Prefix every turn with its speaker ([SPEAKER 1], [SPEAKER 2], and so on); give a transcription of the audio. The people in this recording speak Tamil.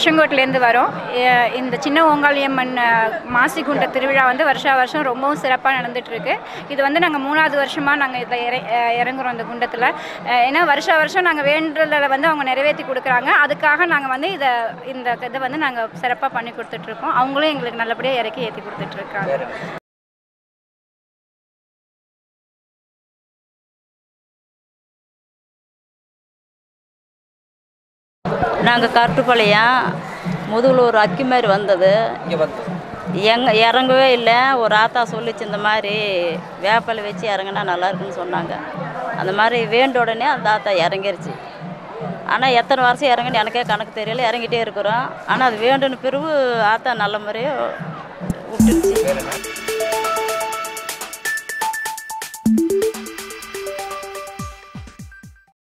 [SPEAKER 1] திருச்செங்கோட்டிலேருந்து வரோம். இந்த சின்ன ஓங்காளியம்மன் மாசி குண்ட திருவிழா வந்து வருஷா வருஷம் ரொம்பவும் சிறப்பாக நடந்துகிட்ருக்கு இது வந்து நாங்கள் மூணாவது வருஷமாக நாங்கள் இதில் இற இறங்குறோம் இந்த குண்டத்தில். ஏன்னா வருஷா வருஷம் நாங்கள் வேண்டுதலை வந்து அவங்க நிறைவேற்றி கொடுக்குறாங்க. அதுக்காக நாங்கள் வந்து இதை இந்த இதை வந்து நாங்கள் சிறப்பாக பண்ணி கொடுத்துட்ருக்கோம் அவங்களும் எங்களுக்கு நல்லபடியாக இறக்கி ஏற்றி கொடுத்துட்ருக்காங்க
[SPEAKER 2] நாங்கள் கருட்டுப்பாளையம் முதுகில் ஒரு அக்கி மாதிரி வந்தது. எங்க இறங்கவே இல்லை. ஒரு ஆத்தா சொல்லிச்சு இந்த மாதிரி வேப்பலை வச்சு இறங்குனா நல்லா இருக்குன்னு சொன்னாங்க. அந்த மாதிரி வேண்ட உடனே அந்த ஆத்தா இறங்கிருச்சு. ஆனால் எத்தனை வருஷம் இறங்குன்னு எனக்கே கணக்கு தெரியல. இறங்கிட்டே இருக்கிறோம். ஆனால் அது வேண்டுன பிறகு ஆத்தா நல்ல முறையாக விட்டுருச்சு.